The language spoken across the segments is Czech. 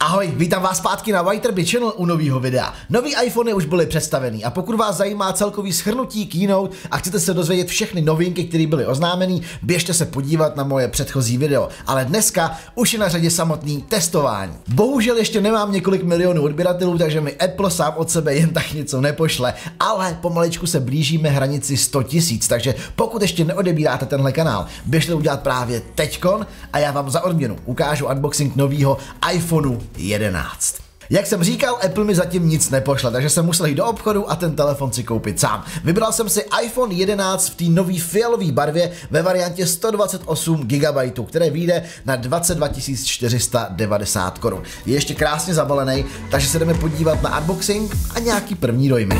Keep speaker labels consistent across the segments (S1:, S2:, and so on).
S1: Ahoj, vítám vás zpátky na Whiterby Channel u nového videa. Nový iPhony už byly představený a pokud vás zajímá celkový schrnutí keynote a chcete se dozvědět všechny novinky, které byly oznámený, běžte se podívat na moje předchozí video. Ale dneska už je na řadě samotný testování. Bohužel ještě nemám několik milionů odběratelů, takže mi Apple sám od sebe jen tak něco nepošle, ale pomaličku se blížíme hranici 100 tisíc, takže pokud ještě neodebíráte tenhle kanál, běžte udělat právě teďkon a já vám za odměnu ukážu unboxing nového iPhoneu 11. Jak jsem říkal, Apple mi zatím nic nepošle, takže jsem musel jít do obchodu a ten telefon si koupit sám. Vybral jsem si iPhone 11 v té nové fialové barvě ve variantě 128 GB, které vyjde na 22 490 korun. Je ještě krásně zabalený, takže se jdeme podívat na unboxing a nějaký první dojmy.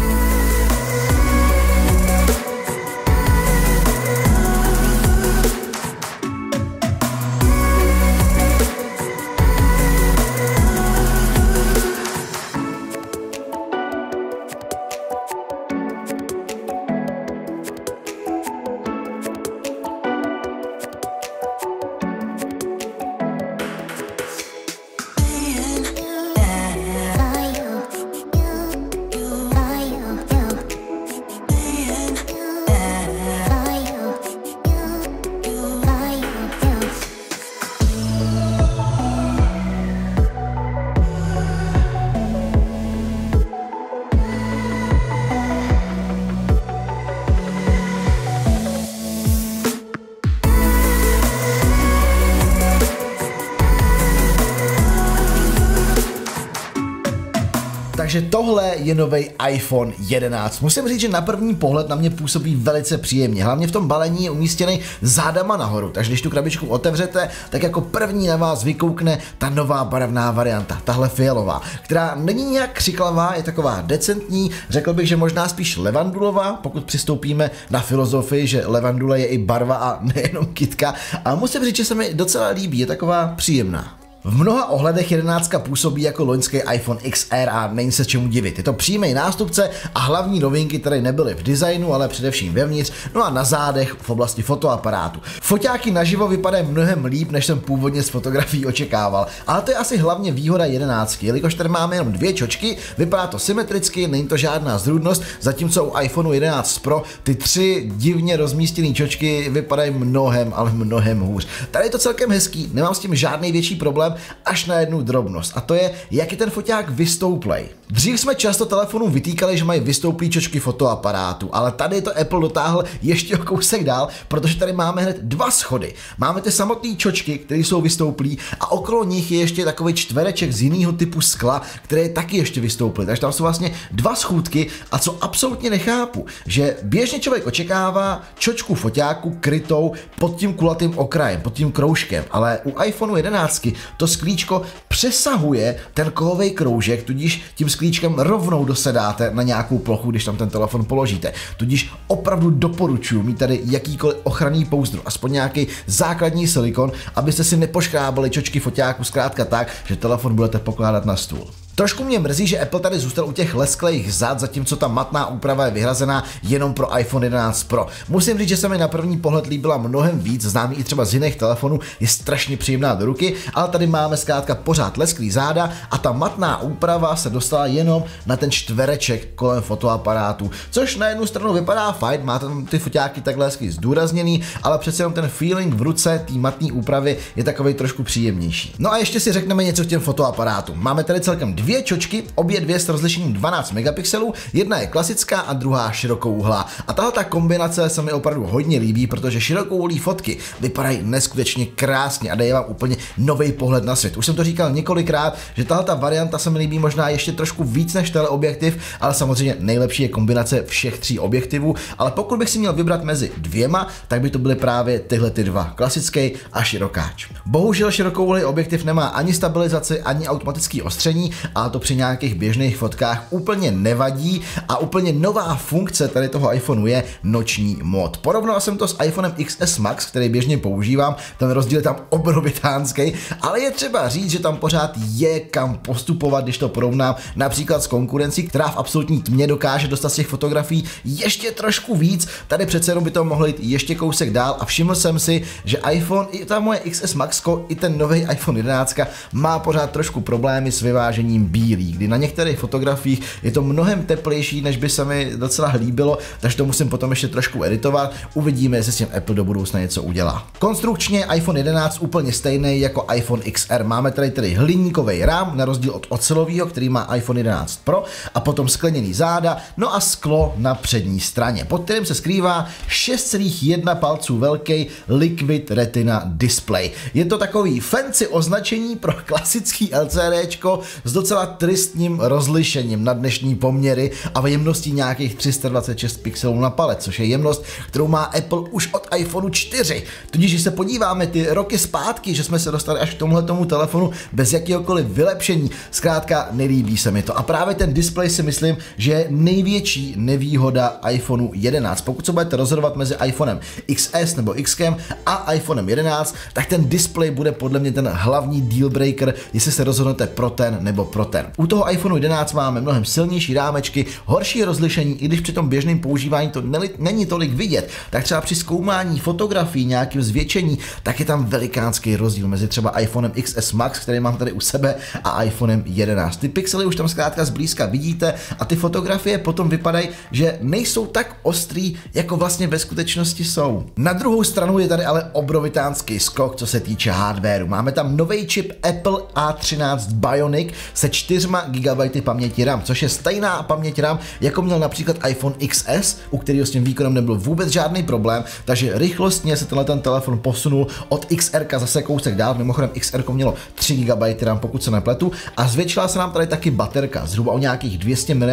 S1: Takže tohle je nový iPhone 11. Musím říct, že na první pohled na mě působí velice příjemně. Hlavně v tom balení je umístěný zádama nahoru. Takže když tu krabičku otevřete, tak jako první na vás vykoukne ta nová barevná varianta, tahle fialová, která není nějak křiklavá, je taková decentní, řekl bych, že možná spíš levandulová, pokud přistoupíme na filozofii, že levandule je i barva a nejenom kitka. A musím říct, že se mi docela líbí, je taková příjemná. V mnoha ohledech 11 působí jako loňský iPhone XR a není se čemu divit. Je to přímý nástupce a hlavní novinky které nebyly v designu, ale především vevnitř, no a na zádech v oblasti fotoaparátu. Foťáky naživo vypadají mnohem líp, než jsem původně z fotografií očekával, ale to je asi hlavně výhoda 11, jelikož tady máme jenom dvě čočky, vypadá to symetricky, není to žádná zrůdnost, zatímco u iPhoneu 11 Pro ty tři divně rozmístěné čočky vypadají mnohem, ale mnohem hůř. Tady je to celkem hezký, nemám s tím žádný větší problém, až na jednu drobnost a to je, jak je ten foťák vystouplej. Dřív jsme často telefonům vytýkali, že mají vystouplý čočky fotoaparátu, ale tady to Apple dotáhl ještě o kousek dál, protože tady máme hned dva schody. Máme ty samotné čočky, které jsou vystouplý a okolo nich je ještě takový čtvereček z jiného typu skla, které je taky ještě vystouplý. Takže tam jsou vlastně dva schůdky a co absolutně nechápu, že běžně člověk očekává čočku foťáku krytou pod tím kulatým okrajem, pod tím kroužkem, ale u iPhoneu 11 to to sklíčko přesahuje ten kovový kroužek, tudíž tím sklíčkem rovnou dosedáte na nějakou plochu, když tam ten telefon položíte. Tudíž opravdu doporučuji mít tady jakýkoliv ochranný pouzdro, aspoň nějaký základní silikon, abyste si nepoškrábali čočky foťáku zkrátka tak, že telefon budete pokládat na stůl. Trošku mě mrzí, že Apple tady zůstal u těch lesklejch zad, zatímco ta matná úprava je vyhrazená jenom pro iPhone 11 Pro. Musím říct, že se mi na první pohled líbila mnohem víc, známý i třeba z jiných telefonů, je strašně příjemná do ruky, ale tady máme zkrátka pořád lesklý záda a ta matná úprava se dostala jenom na ten čtvereček kolem fotoaparátu, což na jednu stranu vypadá fajn, má tam ty foťáky takhle hezky zdůrazněný, ale přece jenom ten feeling v ruce té matné úpravy je takový trošku příjemnější. No a ještě si řekneme něco k těm fotoaparátům. Máme tady celkem dvě dvě čočky, obě dvě s rozlišením 12 megapixelů, jedna je klasická a druhá širokouhlá. A tahle ta kombinace se mi opravdu hodně líbí, protože širokouhlý fotky vypadají neskutečně krásně a dají vám úplně nový pohled na svět. Už jsem to říkal několikrát, že tahle ta varianta se mi líbí možná ještě trošku víc než teleobjektiv, ale samozřejmě nejlepší je kombinace všech tří objektivů, ale pokud bych si měl vybrat mezi dvěma, tak by to byly právě tyhle ty dva, klasický a širokáč. Bohužel širokouhlý objektiv nemá ani stabilizaci, ani automatický ostření a to při nějakých běžných fotkách úplně nevadí a úplně nová funkce tady toho iPhoneu je noční mod. Porovnal jsem to s iPhonem XS Max, který běžně používám, ten rozdíl je tam obrovitánský, ale je třeba říct, že tam pořád je kam postupovat, když to porovnám například s konkurencí, která v absolutní tmě dokáže dostat z těch fotografií ještě trošku víc. Tady přece jenom by to mohlo jít ještě kousek dál a všiml jsem si, že iPhone, i ta moje XS Max, i ten nový iPhone 11 má pořád trošku problémy s vyvážením bílý, kdy na některých fotografiích je to mnohem teplejší, než by se mi docela líbilo, takže to musím potom ještě trošku editovat. Uvidíme, jestli s tím Apple do budoucna něco udělá. Konstrukčně iPhone 11 úplně stejný jako iPhone XR. Máme tady tedy hliníkový rám, na rozdíl od ocelového, který má iPhone 11 Pro, a potom skleněný záda, no a sklo na přední straně, pod kterým se skrývá 6,1 palců velký Liquid Retina display. Je to takový fancy označení pro klasický LCDčko s docela tristním rozlišením na dnešní poměry a v jemností nějakých 326 pixelů na palec, což je jemnost, kterou má Apple už od iPhoneu 4. Tudíž, když se podíváme ty roky zpátky, že jsme se dostali až k tomuhle tomu telefonu bez jakéhokoliv vylepšení, zkrátka nelíbí se mi to. A právě ten display si myslím, že je největší nevýhoda iPhoneu 11. Pokud se budete rozhodovat mezi iPhonem XS nebo Xkem a iPhonem 11, tak ten display bude podle mě ten hlavní deal breaker, jestli se rozhodnete pro ten nebo pro ten. U toho iPhoneu 11 máme mnohem silnější rámečky, horší rozlišení, i když při tom běžném používání to není tolik vidět, tak třeba při zkoumání fotografií, nějakým zvětšení, tak je tam velikánský rozdíl mezi třeba iPhonem XS Max, který mám tady u sebe, a iPhonem 11. Ty pixely už tam zkrátka zblízka vidíte a ty fotografie potom vypadají, že nejsou tak ostrý, jako vlastně ve skutečnosti jsou. Na druhou stranu je tady ale obrovitánský skok, co se týče hardwareu. Máme tam nový čip Apple A13 Bionic se 4 GB paměti RAM, což je stejná paměť RAM, jako měl například iPhone XS, u kterého s tím výkonem nebyl vůbec žádný problém, takže rychlostně se tenhle ten telefon posunul od XR zase kousek dál. Mimochodem XR mělo 3 GB RAM, pokud se nepletu, a zvětšila se nám tady taky baterka, zhruba o nějakých 200 mAh,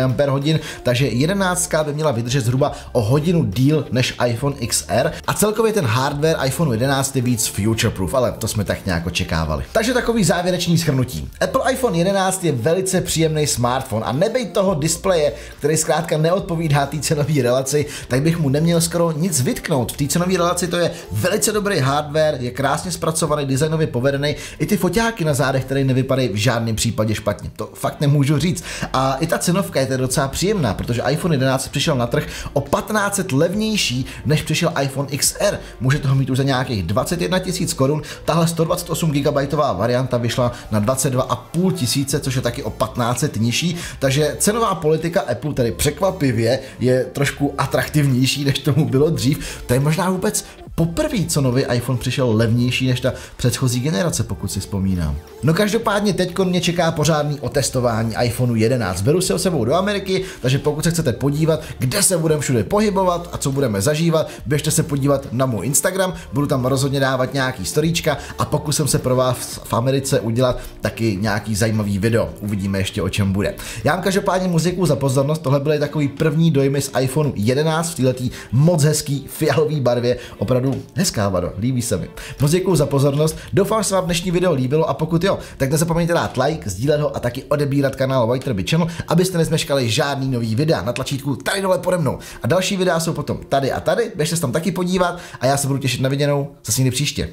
S1: takže 11 by měla vydržet zhruba o hodinu díl než iPhone XR a celkově ten hardware iPhone 11 je víc future proof, ale to jsme tak nějak očekávali. Takže takový závěrečný shrnutí. Apple iPhone 11 je velice příjemný smartphone a nebej toho displeje, který zkrátka neodpovídá té cenové relaci, tak bych mu neměl skoro nic vytknout. V té cenové relaci to je velice dobrý hardware, je krásně zpracovaný, designově povedený, i ty foťáky na zádech, které nevypadají v žádném případě špatně. To fakt nemůžu říct. A i ta cenovka je tedy docela příjemná, protože iPhone 11 přišel na trh o 1500 levnější, než přišel iPhone XR. Můžete ho mít už za nějakých 21 tisíc korun. Tahle 128 GB varianta vyšla na 22,5 tisíce, což je taky o 1500 nižší, takže cenová politika Apple tedy překvapivě je trošku atraktivnější, než tomu bylo dřív. To je možná vůbec poprvé, co nový iPhone přišel levnější než ta předchozí generace, pokud si vzpomínám. No každopádně teď mě čeká pořádný otestování iPhoneu 11. Beru se o sebou do Ameriky, takže pokud se chcete podívat, kde se budeme všude pohybovat a co budeme zažívat, běžte se podívat na můj Instagram, budu tam rozhodně dávat nějaký storíčka a pokusím se pro vás v Americe udělat taky nějaký zajímavý video. Uvidíme ještě o čem bude. Já vám každopádně muziku za pozornost, tohle byly takový první dojmy z iPhoneu 11 v této moc hezký fialový barvě, opravdu opravdu hezká, Vado, líbí se mi. Moc děkuji za pozornost, doufám, že se vám dnešní video líbilo a pokud jo, tak nezapomeňte dát like, sdílet ho a taky odebírat kanál White Rabbit Channel, abyste nezmeškali žádný nový videa na tlačítku tady dole pode mnou. A další videa jsou potom tady a tady, běžte se tam taky podívat a já se budu těšit na viděnou zase někdy příště.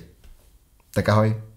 S1: Tak ahoj.